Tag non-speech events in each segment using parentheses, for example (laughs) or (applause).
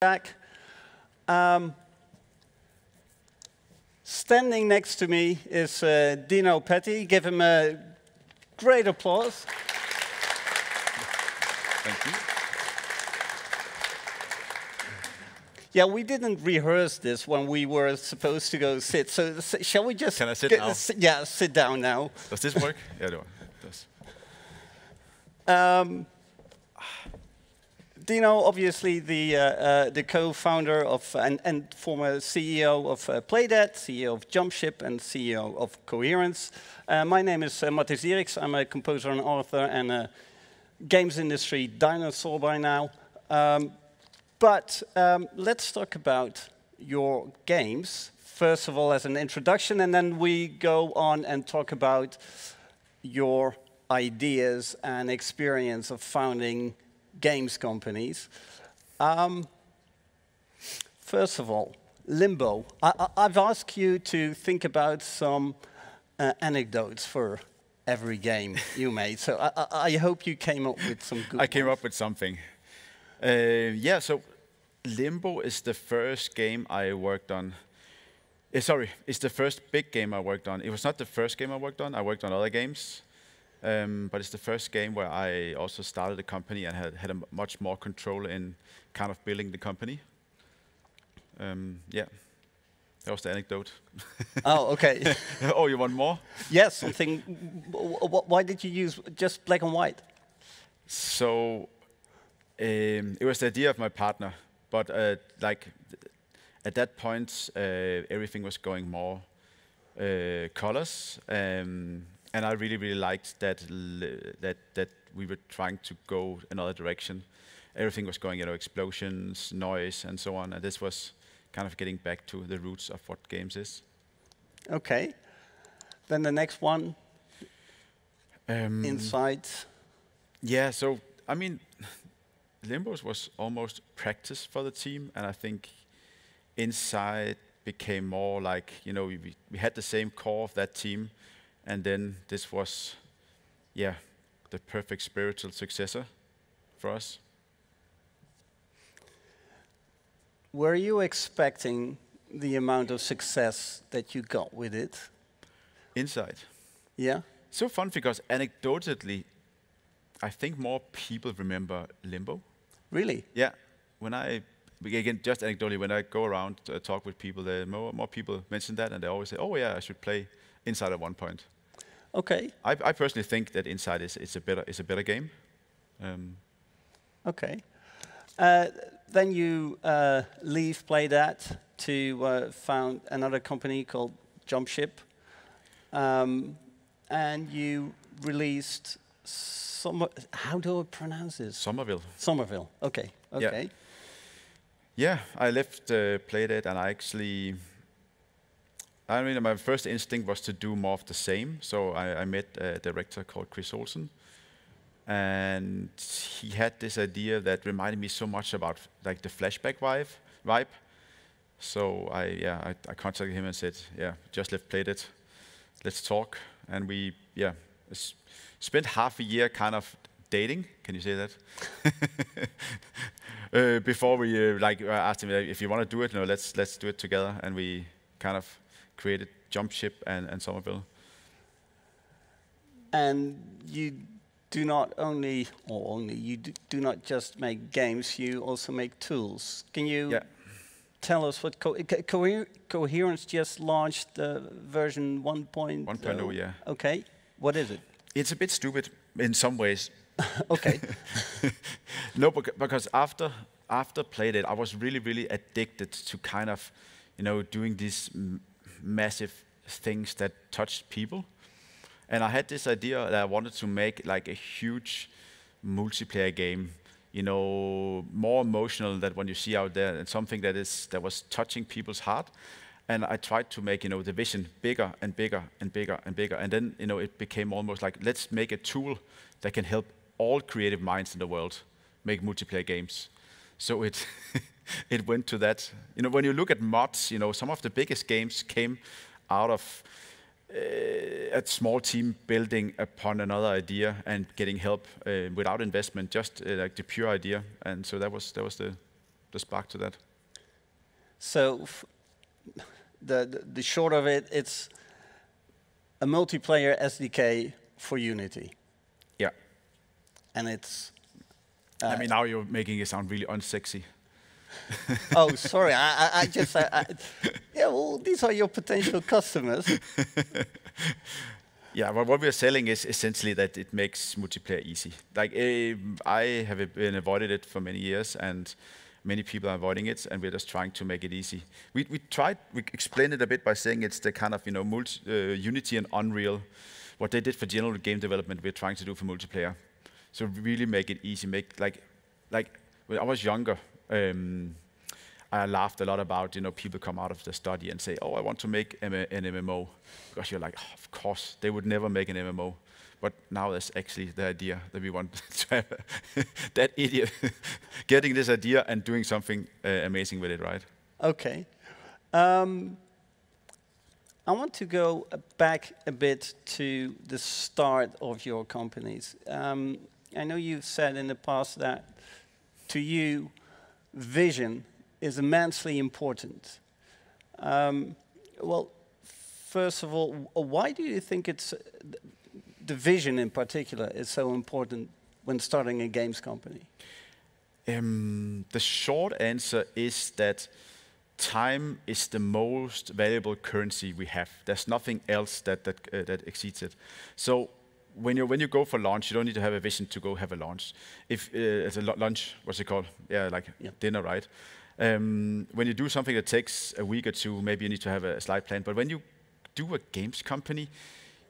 back. Um, standing next to me is uh, Dino Patti. Give him a great applause. Thank you. Yeah, we didn't rehearse this when we were supposed to go sit. So s- shall we just? Can I sit now? yeah, sit down now. Does this work? yeah, it does. Um, Dino, obviously the uh, uh, the co-founder of and, and former CEO of uh, Playdead, CEO of Jumpship, and CEO of Coherence. Uh, my name is uh, Matthijs Dierckx. I'm a composer and author and a games industry dinosaur by now. Um, but um, let's talk about your games first of all as an introduction, and then we go on and talk about your ideas and experience of founding games companies. Um, first of all, Limbo. I, I, I've asked you to think about some uh, anecdotes for every game you made. So I, I, I hope you came up with some good. I came ones. up with something. Uh, yeah, so Limbo is the first game I worked on. Uh, sorry, it's the first big game I worked on. It was not the first game I worked on. I worked on other games, um, but it's the first game where I also started a company and had, had a much more control in kind of building the company. Um, yeah, that was the anecdote. Oh, okay. (laughs) oh, you want more? yes, something. Why did you use just black and white? So um, it was the idea of my partner, but uh, like at that point, uh, everything was going more uh, colors, um, and I really, really liked that that that we were trying to go another direction. Everything was going, you know, explosions, noise, and so on, and this was kind of getting back to the roots of what games is. Okay. Then the next one, Um, inside. Yeah, so I mean, (laughs) Limbos was almost practice for the team, and I think inside became more like you know we we had the same core of that team, and then this was, yeah, the perfect spiritual successor for us. Were you expecting the amount of success that you got with it? Inside, Yeah. so fun because anecdotally, I think more people remember Limbo. Really? Yeah, when I again just anecdotally when I go around to talk with people, there more more people mention that, and they always say, "Oh yeah, I should play Inside at one point." Okay. I, I personally think that Inside is, is a better is a better game. Um, Okay. Uh, then you uh, leave Playdead to uh, found another company called Jumpship, um, and you released some. How do I pronounce this? Somerville. Somerville. Okay. Yeah. Okay. Yeah, I left uh, Playdead, and I actually. I mean, my first instinct was to do more of the same. So I, I met a director called Chris Olsen, and he had this idea that reminded me so much about like the flashback vibe. vibe. So I yeah I, I contacted him and said yeah just left Playdead, let's talk. And we yeah spent half a year kind of dating. Can you say that? (laughs) uh, before we uh, like uh, asked him if you want to do it, no, let's let's do it together, and we kind of created Jumpship and, and Somerville. And you do not only, or only, you do, not just make games, you also make tools. Can you Yeah. tell us what Co- Co- Coher- Coherence just launched the version 1.0? 1.0, uh, yeah. Okay. What is it? It's a bit stupid in some ways. (laughs) Okay. (laughs) no, because after after Playdead, I was really really addicted to kind of, you know, doing these m- mm, massive things that touched people, and I had this idea that I wanted to make like a huge multiplayer game, you know, more emotional than what you see out there, and something that is that was touching people's heart. And I tried to make you know the vision bigger and bigger and bigger and bigger, and then you know it became almost like let's make a tool that can help all creative minds in the world make multiplayer games. So it (laughs) (laughs) it went to that. You know, when you look at mods, you know, some of the biggest games came out of uh, a small team building upon another idea and getting help uh, without investment, just uh, like the pure idea. And so that was that was the the spark to that. So the, the, the short of it, it's a multiplayer SDK for Unity. Yeah. And it's. Uh, I mean, now you're making it sound really unsexy. (laughs) oh, sorry. I, I, just. I, I, yeah, well, these are your potential customers. (laughs) yeah, well, what we're selling is essentially that it makes multiplayer easy. Like, uh, I have been avoided it for many years, and many people are avoiding it, and we're just trying to make it easy. We, we tried, we explained it a bit by saying it's the kind of, you know, multi, uh, Unity and Unreal. What they did for general game development, we're trying to do for multiplayer. So really make it easy, make, like, like when I was younger, um, I laughed a lot about, you know, people come out of the study and say, oh, I want to make an MMO. Because you're like, oh, of course, they would never make an MMO. But now that's actually the idea that we want (laughs) to have (laughs) that idiot (laughs) getting this idea and doing something uh, amazing with it, right? Okay. Um, I want to go back a bit to the start of your companies. Um, I know you've said in the past that to you, vision is immensely important. Um, well, first of all, why do you think it's the vision in particular is so important when starting a games company? Um, the short answer is that time is the most valuable currency we have. There's nothing else that that, uh, that exceeds it. So when you when you go for lunch, you don't need to have a vision to go have a lunch. If uh, it's a lunch, what's it called? Yeah, like yeah. dinner, right? Um, when you do something that takes a week or two, maybe you need to have a slide plan. But when you do a games company,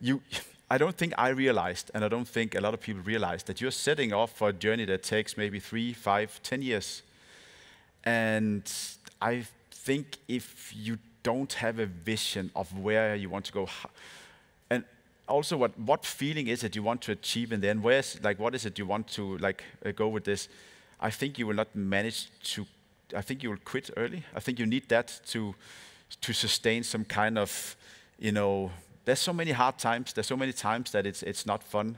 you (laughs) I don't think I realized, and I don't think a lot of people realize, that you're setting off for a journey that takes maybe three, five, ten years. And I think if you don't have a vision of where you want to go, also what, what feeling is it you want to achieve in the end, where's, like, what is it you want to like uh, go with this, I think you will not manage to, I think you will quit early. I think you need that to, to sustain some kind of, you know, there's so many hard times. There's so many times that it's it's not fun.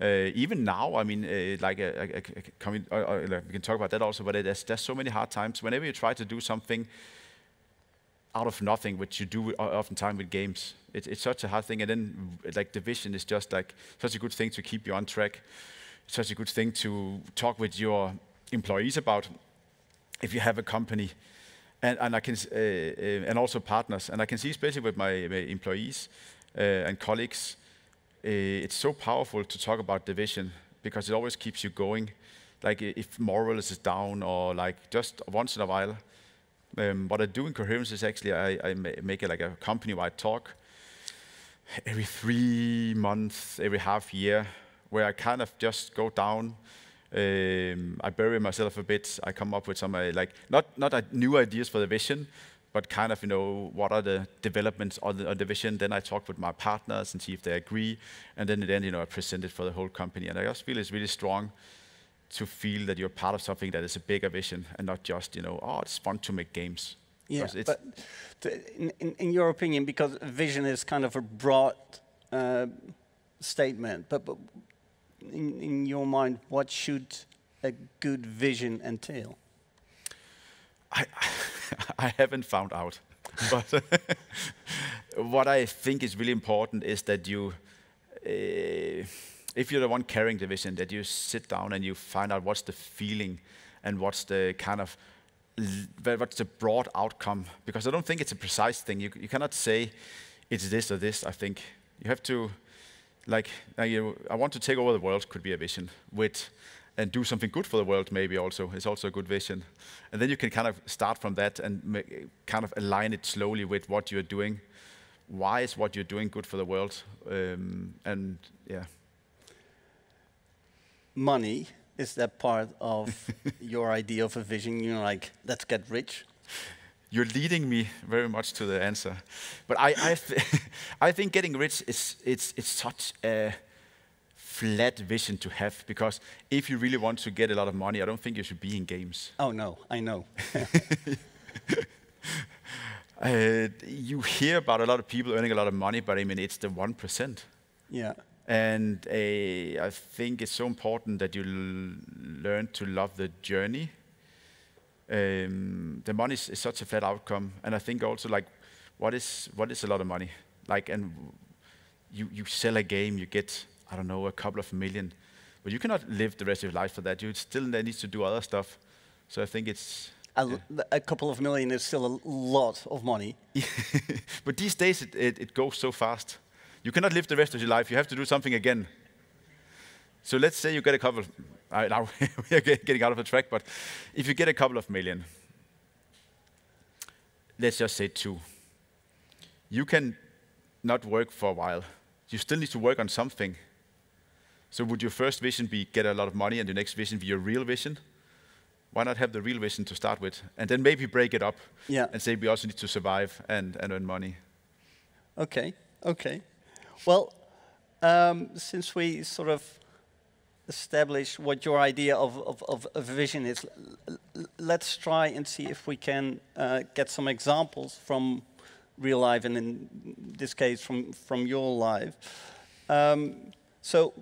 Uh, even now, I mean, uh, like, uh, uh, coming, we can talk about that also, but there's, there's so many hard times. Whenever you try to do something out of nothing, which you do oftentimes with games, it, it's such a hard thing. And then, like, the vision is just like such a good thing to keep you on track, such a good thing to talk with your employees about. If you have a company, and, and I can, uh, uh, and also partners, and I can see, especially with my, my employees, uh, and colleagues, uh, it's so powerful to talk about division because it always keeps you going. Like if morals is down or like just once in a while. Um, what I do in Coherence is actually I, I make it like a company-wide talk every three months, every half year, where I kind of just go down. Um, I bury myself a bit. I come up with some uh, like not not uh, new ideas for the vision, but kind of, you know, what are the developments on the, on the vision? Then I talk with my partners and see if they agree. And then, then, you know, I present it for the whole company. And I just feel it's really strong to feel that you're part of something that is a bigger vision and not just, you know, oh, it's fun to make games. Yeah, but in, in, in, your opinion, because vision is kind of a broad uh, statement, but, but in, in your mind, what should a good vision entail? I, (laughs) I haven't found out. (laughs) but (laughs) what I think is really important is that you, uh, if you're the one carrying the vision, that you sit down and you find out what's the feeling and what's the kind of what's the broad outcome. Because I don't think it's a precise thing. You, you cannot say it's this or this. I think you have to, like, I want to take over the world could be a vision with and do something good for the world maybe also is also a good vision and then you can kind of start from that and make, kind of align it slowly with what you're doing why is what you're doing good for the world um, and yeah money is that part of (laughs) your idea of a vision you know like let's get rich you're leading me very much to the answer but i i, th (laughs) I think getting rich is it's it's such a flat vision to have because if you really want to get a lot of money, I don't think you should be in games. Oh no, I know. (laughs) uh, you hear about a lot of people earning a lot of money, but I mean it's the one percent. Yeah. And uh, I think it's so important that you learn to love the journey um, the money is, is, such a flat outcome, and I think also like, what is what is a lot of money? Like, and you you sell a game, you get I don't know a couple of million, but you cannot live the rest of your life for that. You still need to do other stuff. So I think it's a, a, couple of million is still a lot of money. (laughs) but these days it, it, it, goes so fast. You cannot live the rest of your life. You have to do something again. So let's say you get a couple. Uh, (laughs) now we are getting out of the track, but if you get a couple of million, let's just say two. You can not work for a while. You still need to work on something. So would your first vision be get a lot of money, and the next vision be your real vision? why not have the real vision to start with? And then maybe break it up yeah. and say we also need to survive and, and earn money. Okay, okay. Well, um, since we sort of established what your idea of, of, of a vision is, let's try and see if we can uh, get some examples from real life and in this case from, from your life. Um, so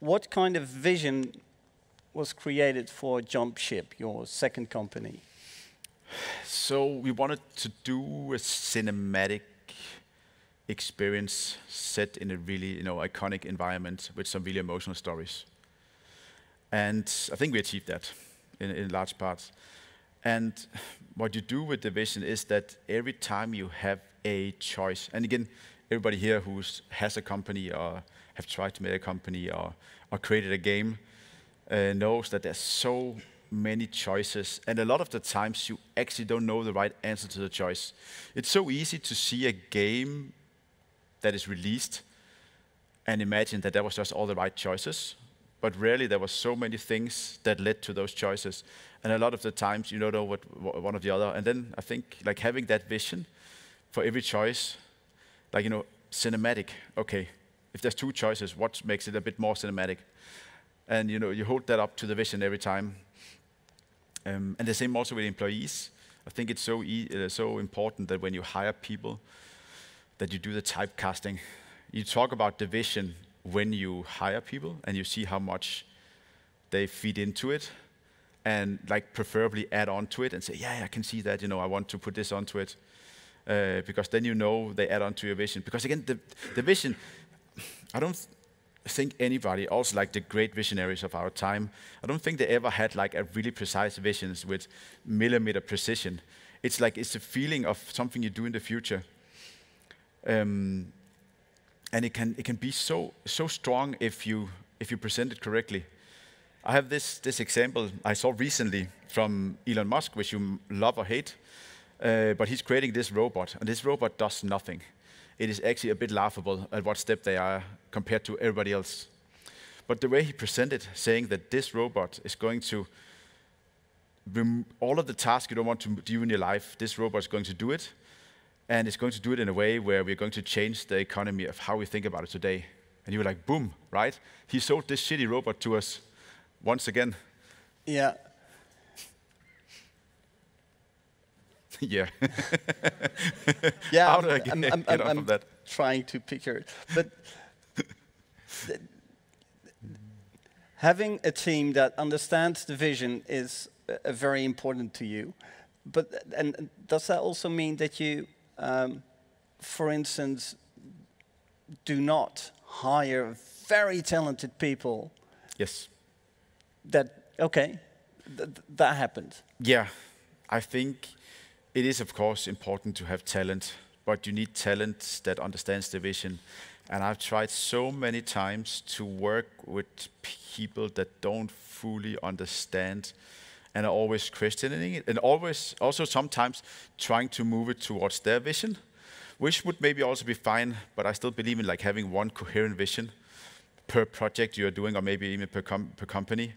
what kind of vision was created for Jumpship, your second company? So we wanted to do a cinematic experience set in a really you know iconic environment with some really emotional stories. And I think we achieved that in, in large parts. And what you do with the vision is that every time you have a choice, and again, everybody here who has a company or have tried to make a company or, or created a game, uh, knows that there's so many choices, and a lot of the times you actually don't know the right answer to the choice. It's so easy to see a game that is released and imagine that that was just all the right choices, but rarely there were so many things that led to those choices. And a lot of the times you don't know what, what one or the other. And then I think like having that vision for every choice, like you know, cinematic. Okay, if there's two choices, what makes it a bit more cinematic? and you know you hold that up to the vision every time. Um, and the same also with employees. I think it's so e uh, so important that when you hire people, that you do the typecasting. You talk about the vision when you hire people, and you see how much they feed into it, and like preferably add on to it and say, yeah, I can see that. You know, I want to put this onto it. Uh, because then you know they add on to your vision. Because again, the, the vision, I don't think anybody, also like the great visionaries of our time, I don't think they ever had like a really precise visions with millimeter precision. It's like it's a feeling of something you do in the future. Um, and it can, it can be so, so strong if you, if you present it correctly. I have this, this example I saw recently from Elon Musk, which you love or hate, uh, but he's creating this robot, and this robot does nothing it is actually a bit laughable at what step they are compared to everybody else. But the way he presented, saying that this robot is going to all of the tasks you don't want to do in your life, this robot is going to do it, and it's going to do it in a way where we're going to change the economy of how we think about it today. And you were like, boom, right? He sold this shitty robot to us once again. Yeah, (laughs) yeah. (laughs) yeah. How do I get, I'm, I'm, get I'm, that? trying to picture it, but (laughs) having a team that understands the vision is uh, very important to you. But and does that also mean that you, um, for instance, do not hire very talented people? Yes. That okay, th that happened. Yeah, I think it is of course important to have talent, but you need talent that understands the vision. And I've tried so many times to work with people that don't fully understand and are always questioning it and always also sometimes trying to move it towards their vision, which would maybe also be fine, but I still believe in like having one coherent vision per project you're doing or maybe even per, com per company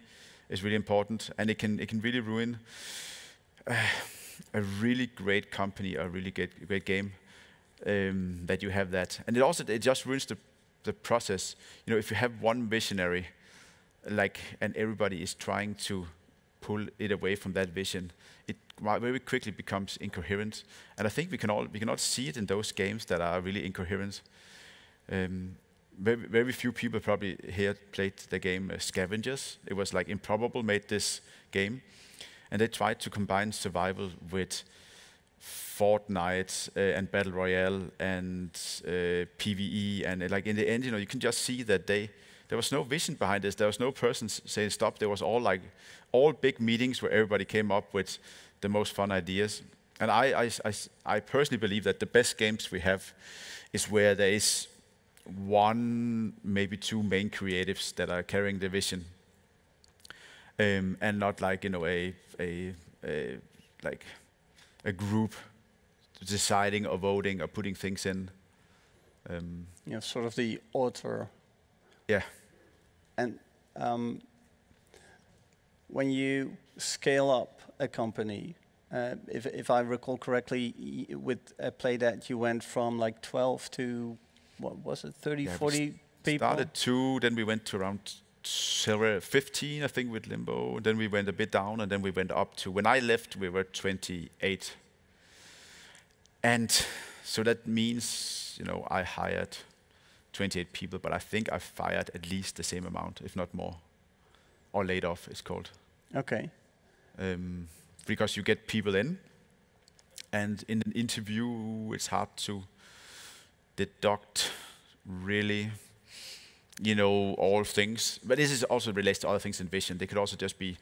is really important and it can, it can really ruin uh, a really great company, a really great, great game, um, that you have that. And it also it just ruins the, the process. You know, if you have one visionary, like, and everybody is trying to pull it away from that vision, it very quickly becomes incoherent. And I think we can all we can all see it in those games that are really incoherent. Um, very, very few people probably here played the game uh, Scavengers. It was like Improbable made this game, and they tried to combine survival with Fortnite uh, and Battle Royale and uh, PVE, and uh, like in the end, you know, you can just see that they there was no vision behind this. There was no person saying stop. There was all like all big meetings where everybody came up with the most fun ideas. And I, I, I, I personally believe that the best games we have is where there is one, maybe two main creatives that are carrying the vision, um, and not like you know a, a, a like a group deciding or voting or putting things in. Um, yeah, sort of the author. Yeah. And um, when you scale up a company, uh, if, if I recall correctly, with uh, Playdead, you went from like 12 to, what was it, 30, yeah, 40 people? started two, then we went to around 15, I think, with Limbo. Then we went a bit down, and then we went up to, when I left, we were 28. And so that means, you know, I hired 28 people, but I think I fired at least the same amount, if not more. Or laid off, it's called. Okay. Um, because you get people in, and in an interview, it's hard to deduct really, you know, all things. But this is also relates to other things in vision. They could also just be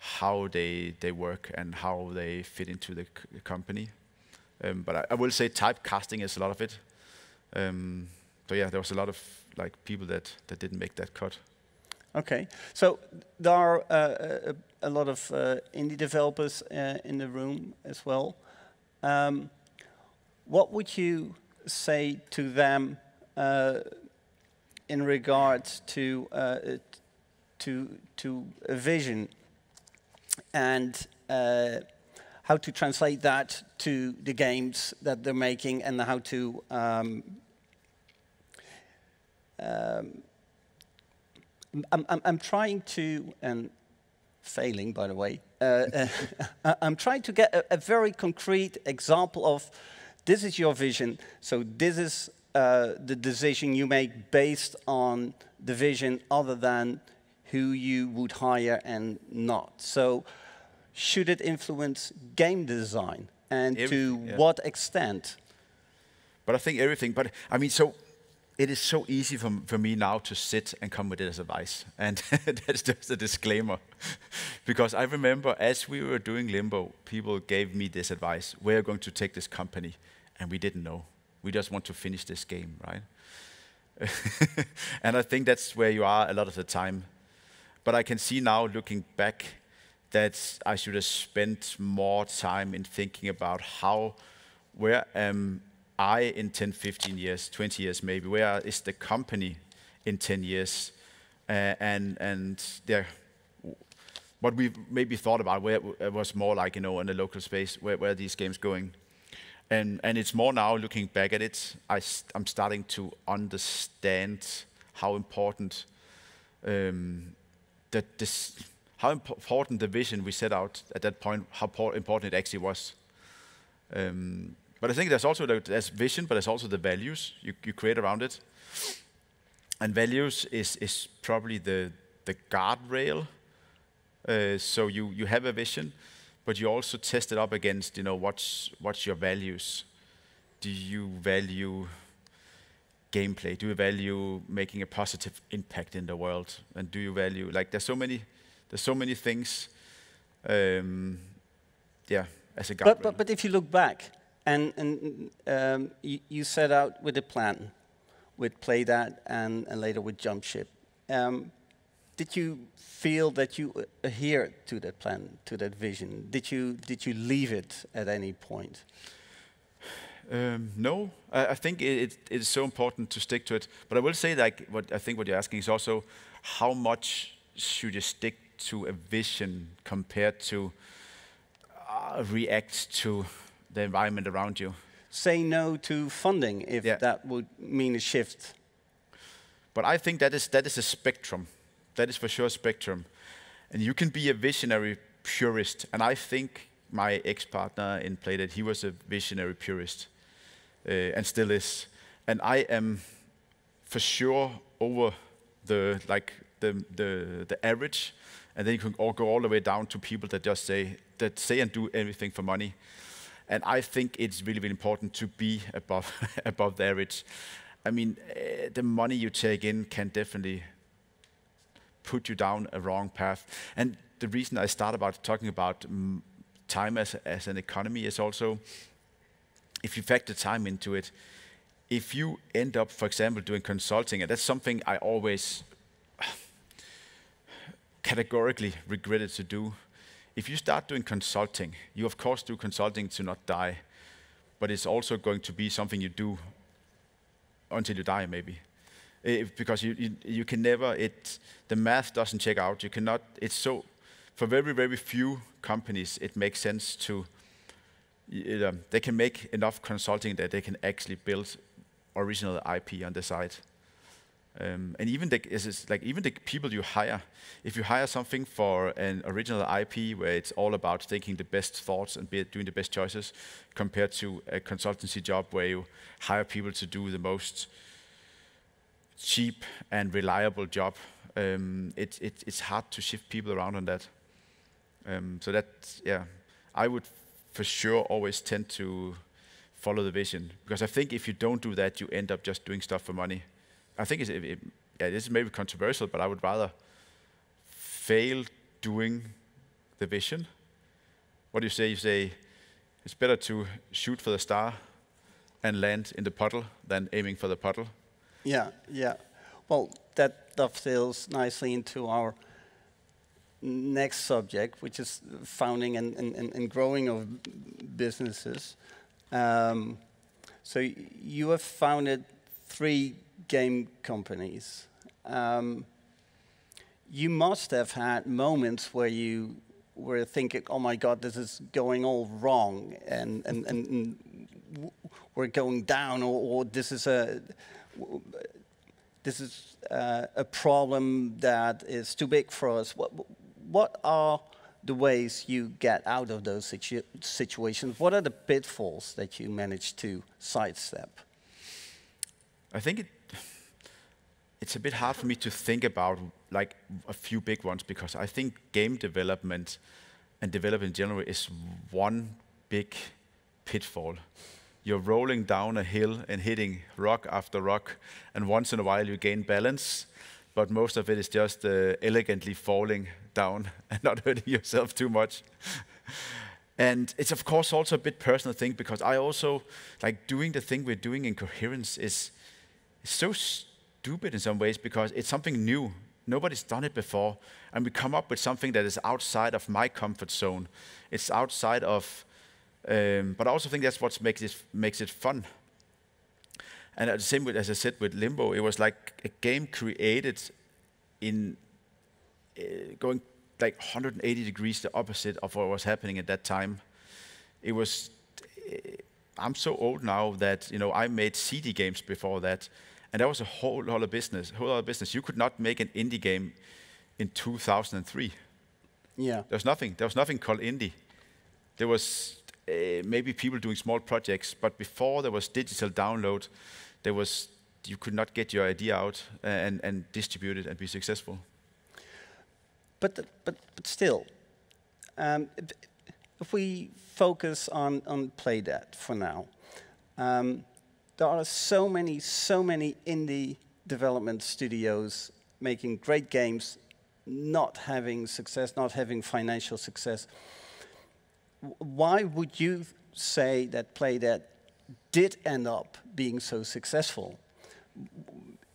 how they they work and how they fit into the company. Um, but I, I, will say typecasting is a lot of it. Um, so yeah, there was a lot of like people that that didn't make that cut. Okay, so there are uh, a, a, lot of uh, indie developers uh, in the room as well. Um, what would you say to them uh, in regards to uh, to to a vision and uh, how to translate that to the games that they're making and how to um, um, I'm, I'm, I'm, trying to, and failing by the way, uh, (laughs) I'm trying to get a, a, very concrete example of this is your vision, so this is uh, the decision you make based on the vision other than who you would hire and not. So should it influence game design and to yeah. what extent? But I think everything, but I mean, so it is so easy for, for me now to sit and come with it as advice. And (laughs) that's just a disclaimer. (laughs) because I remember as we were doing Limbo, people gave me this advice. We're going to take this company. And we didn't know. We just want to finish this game, right? (laughs) and I think that's where you are a lot of the time. But I can see now, looking back, that I should have spent more time in thinking about how, where am I in 10, 15 years, 20 years maybe? Where is the company in 10 years? Uh, and and there, what we maybe thought about where it was more like you know in the local space where where these games going, and and it's more now looking back at it. I I'm starting to understand how important um, that this how important the vision we set out at that point how important it actually was. Um, but I think there's also the, there's vision, but there's also the values you, you create around it. And values is, is probably the, the guardrail. Uh, so you, you have a vision, but you also test it up against, you know, what's, what's your values? Do you value gameplay? Do you value making a positive impact in the world? And do you value, like, there's so many, there's so many things, um, yeah, as a guardrail. But, but, but if you look back, and, and um, you, you, set out with a plan, with Playdead and, and later with Jumpship. Um, did you feel that you adhered to that plan, to that vision? Did you, did you leave it at any point? Um, no, I, I think it, it is so important to stick to it. But I will say, like, what I think what you're asking is also how much should you stick to a vision compared to uh, react to the environment around you. Say no to funding if yeah. that would mean a shift. But I think that is, that is a spectrum. That is for sure a spectrum. And you can be a visionary purist. And I think my ex-partner in Playdead, he was a visionary purist. Uh, and still is. And I am for sure over the, like, the, the, the average. And then you can all go all the way down to people that just say, that say and do everything for money. And I think it's really, really important to be above (laughs) above the average. I mean, uh, the money you take in can definitely put you down a wrong path. And the reason I start about talking about time as, as an economy is also, if you factor time into it, if you end up, for example, doing consulting, and that's something I always (sighs) categorically regretted to do. If you start doing consulting, you of course do consulting to not die, but it's also going to be something you do until you die, maybe. If, because you, you, you can never, it, the math doesn't check out. You cannot, it's so, for very, very few companies, it makes sense to, it, um, they can make enough consulting that they can actually build original IP on the side. Um, and even the, like even the people you hire, if you hire something for an original IP where it's all about thinking the best thoughts and doing the best choices, compared to a consultancy job where you hire people to do the most cheap and reliable job, um, it, it, it's hard to shift people around on that. Um, so that, yeah, I would for sure always tend to follow the vision because I think if you don't do that, you end up just doing stuff for money. I think it's, it, it, yeah, this is maybe controversial, but I would rather fail doing the vision. What do you say? You say it's better to shoot for the star and land in the puddle than aiming for the puddle. Yeah, yeah. Well, that dovetails nicely into our next subject, which is founding and, and, and growing of businesses. Um, so you have founded three game companies. Um, you must have had moments where you were thinking, "Oh my God, this is going all wrong," and and, and we're going down, or, or this is a this is uh, a problem that is too big for us. What, what are the ways you get out of those situ situations? What are the pitfalls that you manage to sidestep? I think it, it's a bit hard for me to think about like a few big ones because I think game development and development in general is one big pitfall you're rolling down a hill and hitting rock after rock, and once in a while you gain balance, but most of it is just uh, elegantly falling down (laughs) and not hurting yourself too much. and it's of course also a bit personal thing because I also like doing the thing we're doing in coherence is, is so stupid in some ways because it's something new. Nobody's done it before, and we come up with something that is outside of my comfort zone. It's outside of um, but I also think that's what makes it, makes it fun. And the same with, as I said with Limbo, it was like a game created in uh, going like 180 degrees the opposite of what was happening at that time. It was. Uh, I'm so old now that you know I made CD games before that, and that was a whole lot of business. Whole lot of business. You could not make an indie game in 2003. Yeah. There was nothing. There was nothing called indie. There was uh, maybe people doing small projects, but before there was digital download, there was you could not get your idea out and, and distribute it and be successful. But but but still, um, if we focus on on Playdead for now, um, there are so many so many indie development studios making great games, not having success, not having financial success why would you say that Playdead did end up being so successful?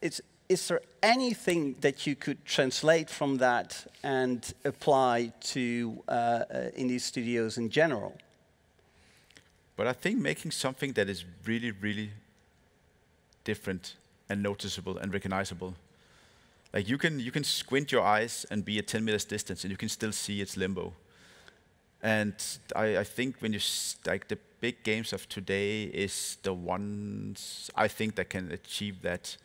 It's, is there anything that you could translate from that and apply to uh, indie studios in general? But I think making something that is really, really different and noticeable and recognizable. Like you can, you can squint your eyes and be at 10 meters distance and you can still see its limbo. And I, I think when you like the big games of today is the ones I think that can achieve that.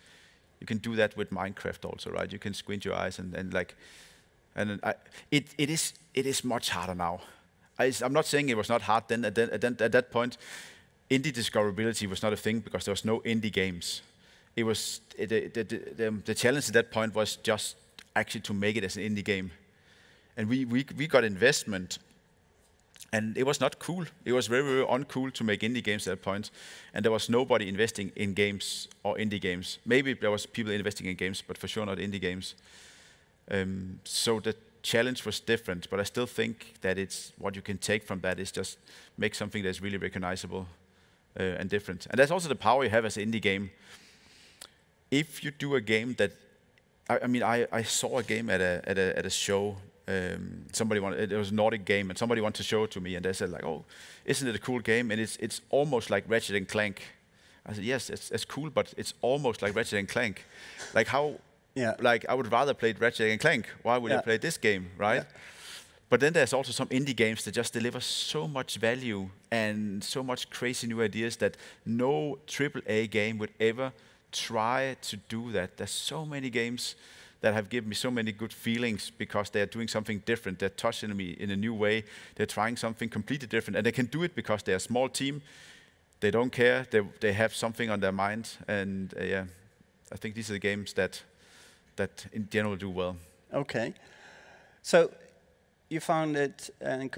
You can do that with Minecraft also, right? You can squint your eyes and, and like, and I, it, it is it is much harder now. I, am not saying it was not hard then. At, then, at, then, at that point, indie discoverability was not a thing because there was no indie games. It was the, the, the, the challenge at that point was just actually to make it as an indie game, and we we we got investment and it was not cool. It was very, very uncool to make indie games at that point, and there was nobody investing in games or indie games. Maybe there was people investing in games, but for sure not indie games. Um, so the challenge was different, but I still think that it's what you can take from that is just make something that's really recognizable uh, and different. And that's also the power you have as an indie game. If you do a game that, I, I mean, I, I saw a game at a, at a, at a show um, somebody wanted, it was a Nordic game, and somebody wanted to show it to me, and they said like, "Oh, isn't it a cool game?" And it's it's almost like Ratchet and Clank. I said, "Yes, it's, it's cool, but it's almost like Ratchet and Clank. Like how? Yeah. Like I would rather play Ratchet and Clank. Why would yeah. I play this game, right?" Yeah. But then there's also some indie games that just deliver so much value and so much crazy new ideas that no AAA game would ever try to do that. There's so many games that have given me so many good feelings because they're doing something different. They're touching me in a new way. They're trying something completely different. And they can do it because they're a small team. They don't care. They, they have something on their mind. And uh, yeah, I think these are the games that, that in general do well. Okay. So you founded and,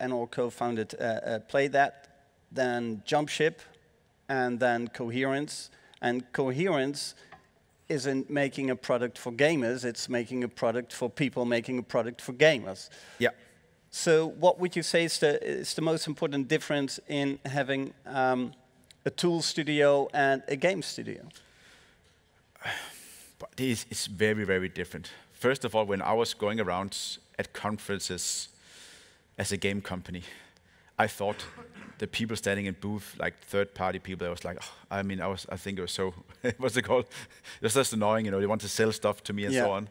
and or co-founded uh, uh, PlayDead, then Jumpship, and then Coherence. And Coherence isn't making a product for gamers, it's making a product for people making a product for gamers. Yeah. So what would you say is the, is the most important difference in having um, a tool studio and a game studio? (sighs) But it's, it's very, very different. First of all, when I was going around at conferences as a game company, I thought the people standing in booth, like third-party people, I was like, oh, I mean, I was, I think it was so, (laughs) what's it called? (laughs) It was just annoying, you know. They want to sell stuff to me and yeah. so on,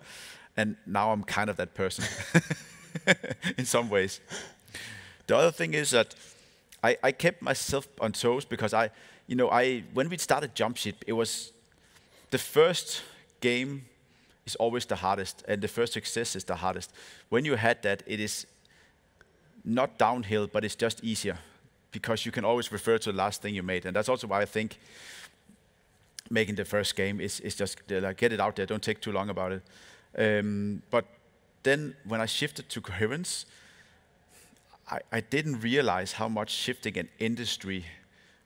and now I'm kind of that person (laughs) in some ways. The other thing is that I, I kept myself on toes because I, you know, I when we started Jumpship, it was the first game is always the hardest, and the first success is the hardest. When you had that, it is not downhill, but it's just easier because you can always refer to the last thing you made. And that's also why I think making the first game is, is just like get it out there, don't take too long about it. Um, but then when I shifted to coherence, I, I, didn't realize how much shifting an industry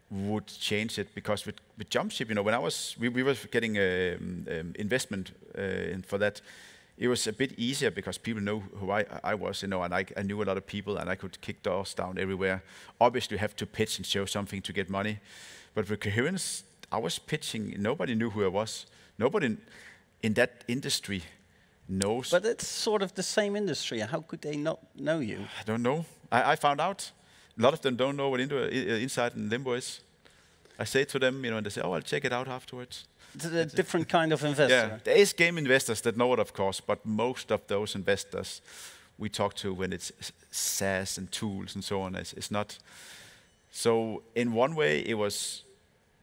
would change it because with, with Jumpship, you know, when I was, we, we were getting um, um, investment uh, for that, it was a bit easier because people know who I, I was, you know, and I, I, knew a lot of people and I could kick doors down everywhere. Obviously, you have to pitch and show something to get money. But with Coherence, I was pitching, nobody knew who I was. Nobody in, in that industry knows. But it's sort of the same industry. How could they not know you? I don't know. I, I found out. A lot of them don't know what uh, uh, Inside and Limbo is. I say to them, you know, and they say, oh, I'll check it out afterwards It's a different kind of investor. Yeah, there is game investors that know it, of course, but most of those investors we talk to when it's SaaS and tools and so on, it's, it's not. So in one way, it was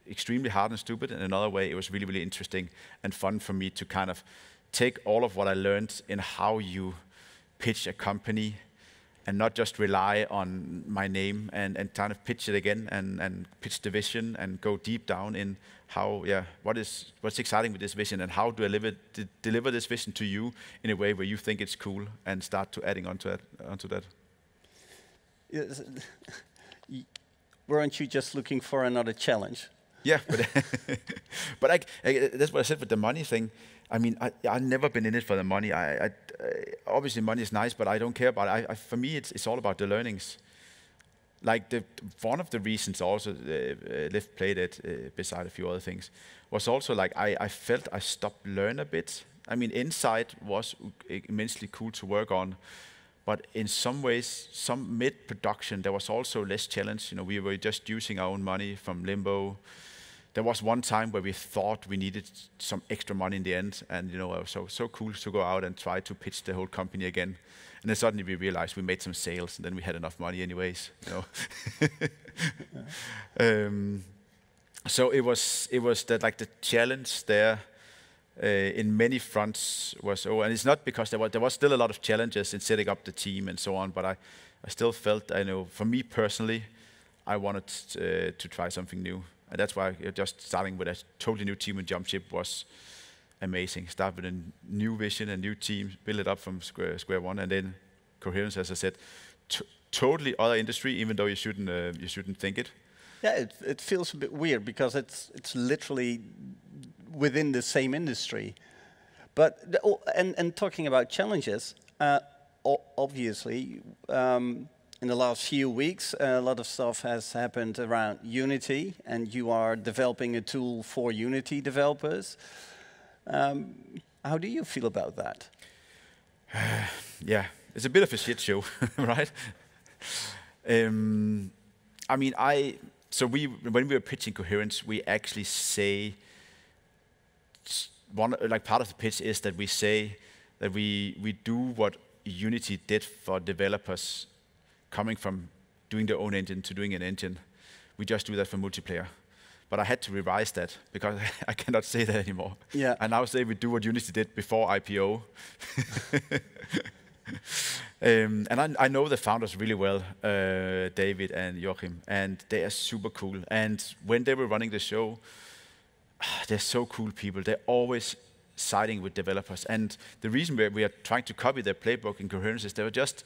extremely hard and stupid. In another way, it was really, really interesting and fun for me to kind of take all of what I learned in how you pitch a company and not just rely on my name and, and kind of pitch it again and, and pitch the vision and go deep down in how, yeah, what is, what's exciting with this vision and how do I deliver, deliver this vision to you in a way where you think it's cool and start to adding onto, it, onto that. Yes. (laughs) Weren't you just looking for another challenge? Yeah, but, (laughs) but I, I, that's what I said with the money thing. I mean, I, I've never been in it for the money. I, I obviously money is nice, but I don't care about it. I, for me, it's, it's all about the learnings like the one of the reasons also uh, uh Lift PlayDead uh, beside a few other things was also like I, I felt I stopped learn a bit. I mean, Inside was immensely cool to work on, but in some ways, some mid production there was also less challenge. You know, we were just using our own money from Limbo. There was one time where we thought we needed some extra money in the end, and you know, it was so so cool to go out and try to pitch the whole company again. And then suddenly we realized we made some sales, and then we had enough money anyways. You know? (laughs) um, so it was it was that like the challenge there uh, in many fronts was oh, and it's not because there was there was still a lot of challenges in setting up the team and so on, but I I still felt I know for me personally, I wanted uh, to try something new, and that's why just starting with a totally new team in Jumpship was amazing. Start with a new vision, a new team, build it up from square, square one, and then coherence, as I said, totally other industry, even though you shouldn't uh, you shouldn't think it. Yeah, it, it feels a bit weird because it's it's literally within the same industry. But oh, and and talking about challenges, uh, obviously. Um, in the last few weeks, a lot of stuff has happened around Unity, and you are developing a tool for Unity developers. Um, how do you feel about that? (sighs) yeah, it's a bit of a shit show, (laughs) right? Um, I mean, I so we when we were pitching coherence, we actually say one like part of the pitch is that we say that we we do what Unity did for developers coming from doing their own engine to doing an engine. We just do that for multiplayer. But I had to revise that because (laughs) I cannot say that anymore. Yeah. And I now say we do what Unity did before IPO. (laughs) um, and I, I, know the founders really well, uh, David and Joachim, and they are super cool. And when they were running the show, (sighs) they're so cool people. They're always siding with developers. And the reason we are trying to copy their playbook in coherence is they were just,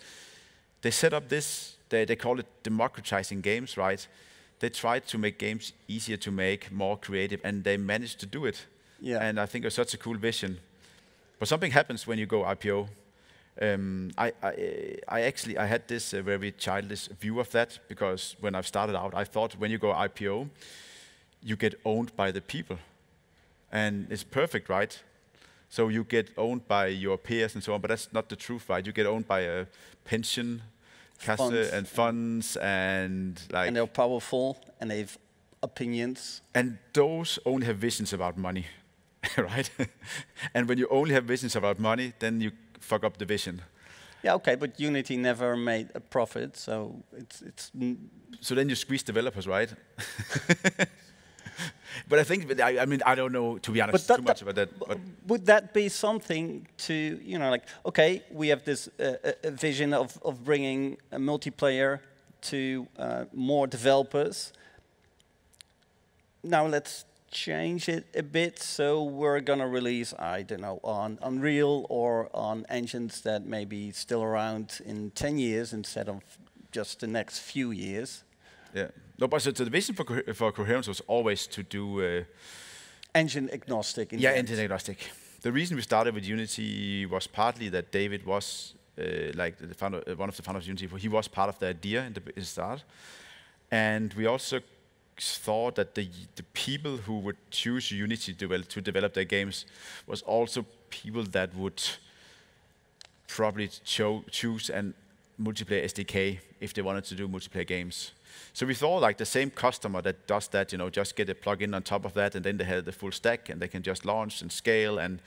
they set up this, they, they call it democratizing games, right? They tried to make games easier to make, more creative, and they managed to do it. Yeah. And I think it's such a cool vision. But something happens when you go IPO. Um, I, I, I, actually I had this uh, very childish view of that because when I started out, I thought when you go IPO, you get owned by the people, and it's perfect, right? So you get owned by your peers and so on, but that's not the truth, right? You get owned by a pension funds. and funds and like. And they're powerful and they've opinions. And those only have visions about money, (laughs) right? (laughs) and when you only have visions about money, then you fuck up the vision. Yeah, okay, but Unity never made a profit, so it's it's. So then you squeeze developers, right? (laughs) but I think, I, I, mean, I don't know, to be honest, that, too much about that. But would that be something to, you know, like, okay, we have this uh, vision of, of bringing a multiplayer to uh, more developers. Now let's change it a bit. So we're going to release, I don't know, on Unreal or on engines that may be still around in 10 years instead of just the next few years. Yeah. No, but so, the vision for, co for coherence was always to do uh, engine agnostic. yeah, engine agnostic. The reason we started with Unity was partly that David was uh, like the founder, uh, one of the founders of Unity. He was part of the idea in the, in the start, and we also thought that the the people who would choose Unity to develop, to develop their games was also people that would probably cho choose an multiplayer SDK if they wanted to do multiplayer games. So we thought like the same customer that does that, you know, just get a plugin on top of that, and then they have the full stack, and they can just launch and scale, and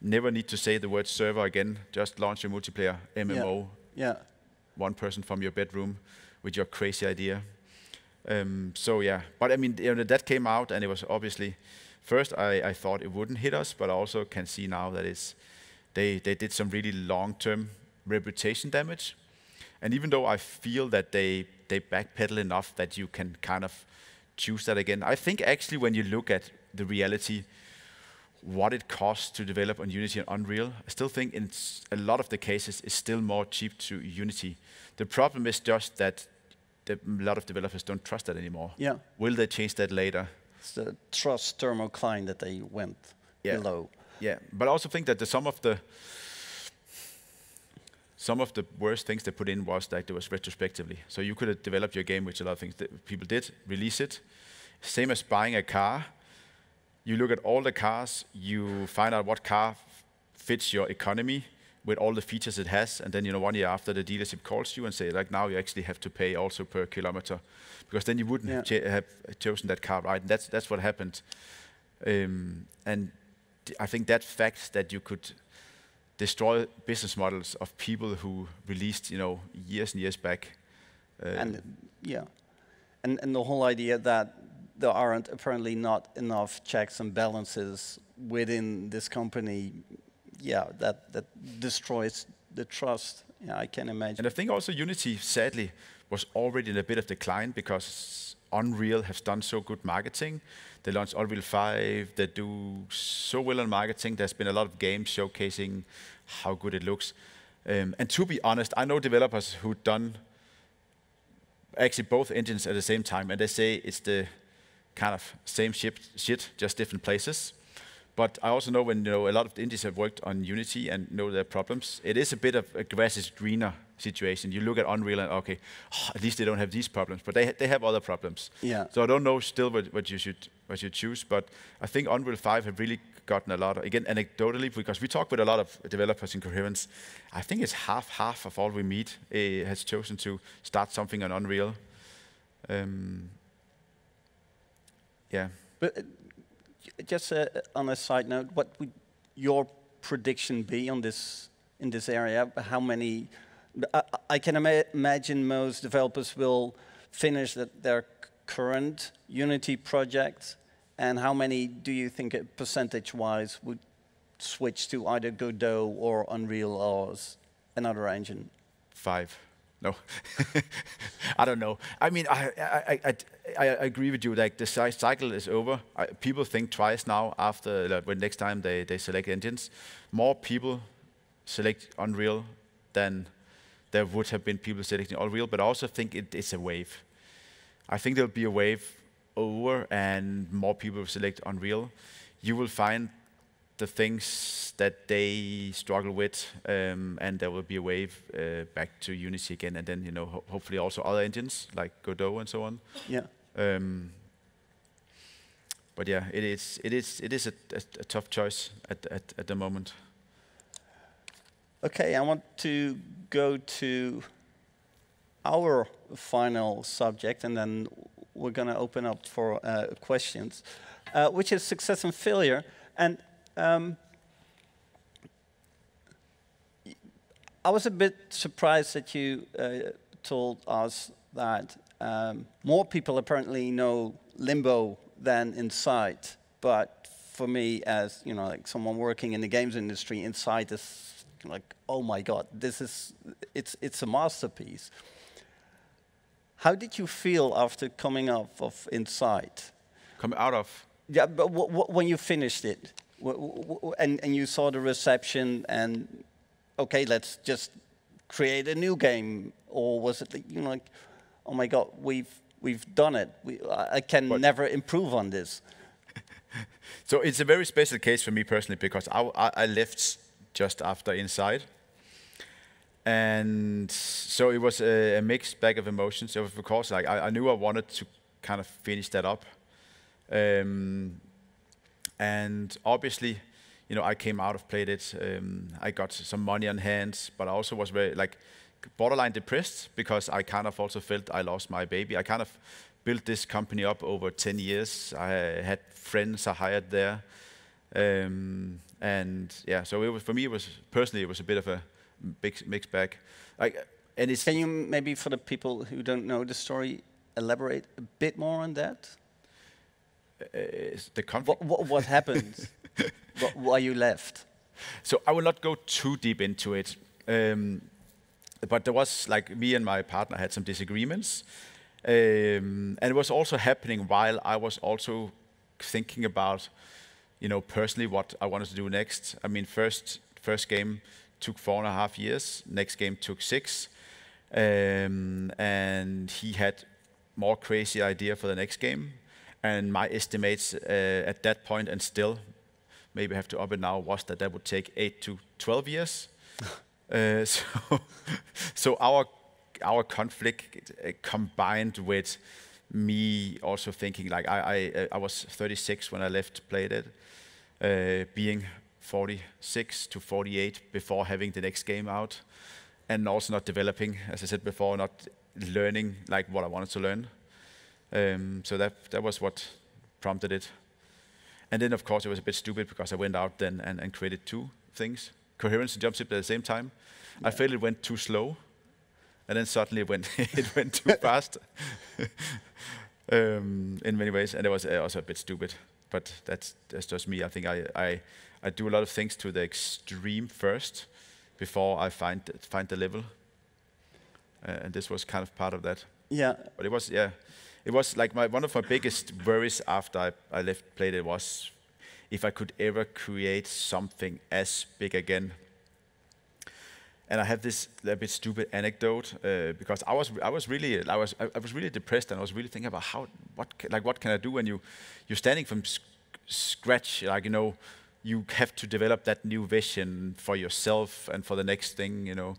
never need to say the word server again. Just launch a multiplayer MMO. Yeah. yeah. One person from your bedroom with your crazy idea. Um, so yeah, but I mean, you know, that came out, and it was obviously first I, I thought it wouldn't hit us, but I also can see now that it's they they did some really long-term reputation damage. And even though I feel that they they backpedal enough that you can kind of choose that again. I think actually when you look at the reality, what it costs to develop on Unity and Unreal, I still think in a lot of the cases it's still more cheap to Unity. The problem is just that a lot of developers don't trust that anymore. Yeah. Will they change that later? It's the trust thermocline that they went yeah. below. Yeah, but I also think that the, some of the some of the worst things they put in was that it was retrospectively. So you could have developed your game, which a lot of things that people did, release it. Same as buying a car. You look at all the cars, you find out what car fits your economy with all the features it has, and then you know one year after the dealership calls you and say like now you actually have to pay also per kilometer, because then you wouldn't yeah. have, ch have, chosen that car, right? And that's that's what happened. Um, and I think that fact that you could destroy business models of people who released, you know, years and years back. Uh, and yeah, and and the whole idea that there aren't apparently not enough checks and balances within this company, yeah, that that destroys the trust. Yeah, I can imagine. And I think also Unity, sadly, was already in a bit of decline because Unreal has done so good marketing they launched Unreal 5. They do so well on marketing. There's been a lot of games showcasing how good it looks. Um, and to be honest, I know developers who've done actually both engines at the same time, and they say it's the kind of same ship, shit, just different places. But I also know when you know a lot of the indies have worked on Unity and know their problems, it is a bit of a grass is greener situation. You look at Unreal and okay, oh, at least they don't have these problems, but they they have other problems. Yeah. So I don't know still what, what you should what you choose, but I think Unreal 5 have really gotten a lot of, again anecdotally because we talk with a lot of developers in Coherence. I think it's half half of all we meet uh, has chosen to start something on Unreal. Um, yeah. But uh, just uh, on a side note, what would your prediction be on this in this area? How many? I, can ima imagine most developers will finish the, their current Unity project, and how many do you think, percentage-wise, would switch to either Godot or Unreal or another engine? Five. No, (laughs) I don't know. I mean, I, I, I, I, agree with you. Like the cycle is over. I, people think twice now after like, when next time they, they select engines. More people select Unreal than there would have been people selecting Unreal. But I also think it, it's a wave. I think there'll be a wave over, and more people will select Unreal. You will find the things that they struggle with, um, and there will be a wave uh, back to Unity again, and then you know ho hopefully also other engines like Godot and so on. Yeah. Um, but yeah, it is it is it is a, a, a tough choice at, at at the moment. Okay, I want to go to our final subject, and then we're going to open up for uh, questions, uh, which is success and failure. And um, I was a bit surprised that you uh, told us that um, more people apparently know Limbo than Inside, But for me, as you know, like someone working in the games industry, Inside is like, oh my God, this is it's it's a masterpiece. How did you feel after coming off of Inside? Coming out of? Yeah, but when you finished it, and, and you saw the reception and okay, let's just create a new game, or was it you know like, oh my God, we've we've done it. We, I can but never improve on this. (laughs) so it's a very special case for me personally because I, I left just after Inside, and so it was a, a mixed bag of emotions. So of course, like I, I, knew I wanted to kind of finish that up. Um, and obviously, you know, I came out of Playdead. Um, I got some money on hand, but I also was very like borderline depressed because I kind of also felt I lost my baby. I kind of built this company up over 10 years. I had friends I hired there. Um, and yeah, so it was, for me, it was personally, it was a bit of a big mixed bag. Like, and it's Can you maybe, for the people who don't know the story, elaborate a bit more on that? Uh, the conflict. What, what, what happened? (laughs) why you left? So I will not go too deep into it. Um, but there was like me and my partner had some disagreements, um, and it was also happening while I was also thinking about, you know, personally what I wanted to do next. I mean, first first game took four and a half years. Next game took six, um, and he had more crazy idea for the next game and my estimates uh, at that point, and still maybe have to up it now, was that that would take 8 to 12 years. (laughs) uh, (laughs) so, so our our conflict uh, combined with me also thinking like I I, I was 36 when I left Playdead uh, being 46 to 48 before having the next game out, and also not developing, as I said before, not learning like what I wanted to learn. Um, so that that was what prompted it. And then, of course, it was a bit stupid because I went out then and, and created two things: coherence and Jumpship at the same time. Yeah. I felt it went too slow, and then suddenly it went (laughs) it went too (laughs) fast (laughs) um, in many ways, and it was uh, also a bit stupid. But that's that's just me. I think I, I I do a lot of things to the extreme first before I find find the level, uh, and this was kind of part of that. Yeah. But it was yeah it was like my, one of my biggest worries after I, I left Playdead was if I could ever create something as big again. And I have this a bit stupid anecdote uh, because I was I was really I was I, was really depressed and I was really thinking about how what like what can I do when you you're standing from scratch like you know you have to develop that new vision for yourself and for the next thing you know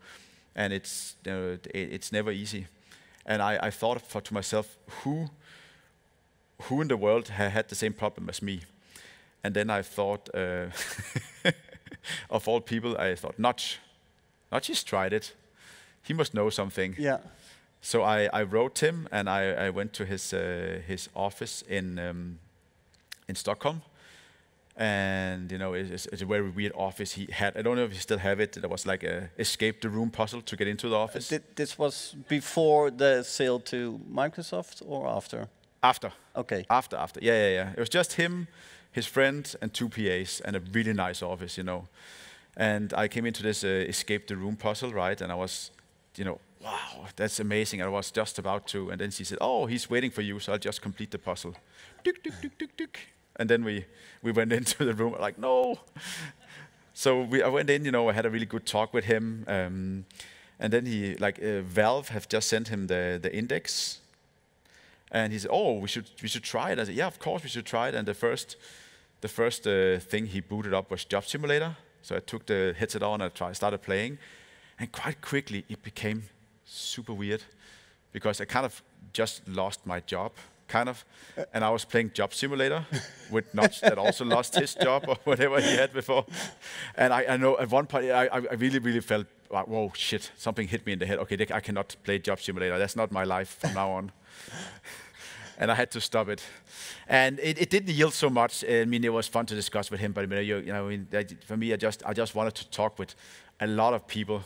and it's you know, it, it's never easy. And I, I thought for to myself who who in the world ha had the same problem as me? And then I thought uh, (laughs) of all people I thought Notch not just tried it. He must know something. Yeah. So I, I wrote him and I, I went to his uh, his office in um, in Stockholm, and you know it's, it's, a very weird office he had. I don't know if he still have it. There was like a escape the room puzzle to get into the office. Uh, this was before the sale to Microsoft or after? After. Okay. After after yeah yeah yeah. It was just him, his friend, and two PAs, and a really nice office, you know. And I came into this uh, escape the room puzzle, right? And I was, you know, wow, that's amazing. I was just about to, and then she said, oh, he's waiting for you, so I'll just complete the puzzle. And then we, we went (laughs) into the room, like, no. So we, I went in, you know, I had a really good talk with him. Um, and then he, like, uh, Valve have just sent him the, the index. And he said, oh, we should, we should try it. I said, yeah, of course we should try it. And the first, the first uh, thing he booted up was Job Simulator. So I took the headset on and I started playing. And quite quickly, it became super weird because I kind of just lost my job, kind of. And I was playing Job Simulator (laughs) with Notch that also lost his job or whatever he had before. And I, I know at one point, I, I really, really felt, like, whoa, shit, something hit me in the head. Okay, I cannot play Job Simulator. That's not my life from now on. And I had to stop it and it, it, didn't yield so much. I mean, it was fun to discuss with him, but you know, I mean, for me, I just I just wanted to talk with a lot of people